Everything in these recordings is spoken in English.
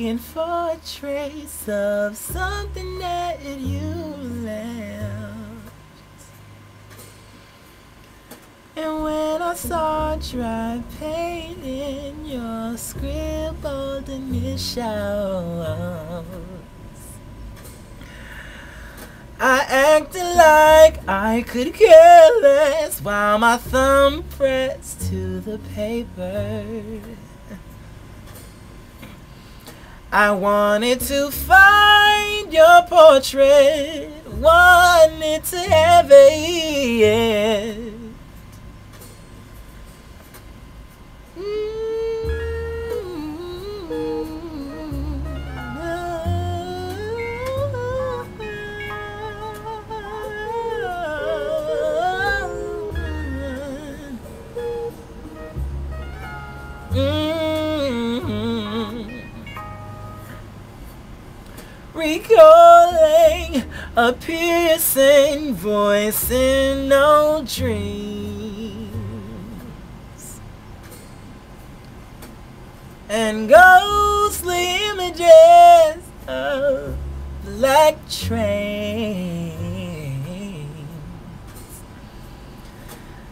looking for a trace of something that you left. And when I saw dry paint in your scribbled initials, I acted like I could care less while my thumb pressed to the paper. I wanted to find your portrait, wanted to have it. Recalling a piercing voice in old dreams and ghostly images of black trains.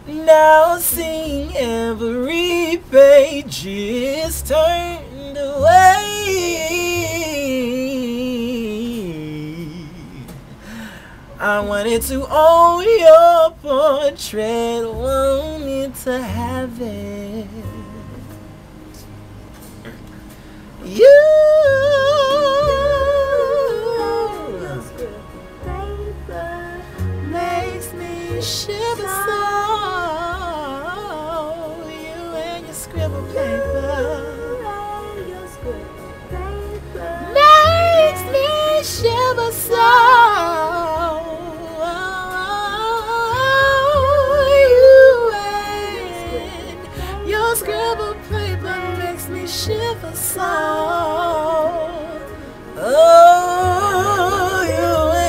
Now seeing every page is turned I wanted to own your portrait, wanted to have it. You makes me shiver so. You and your scribble paper shiver so. Oh, and,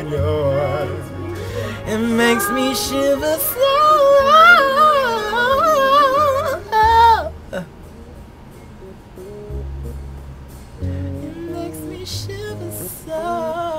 and yours. It makes me shiver so. It makes me shiver so.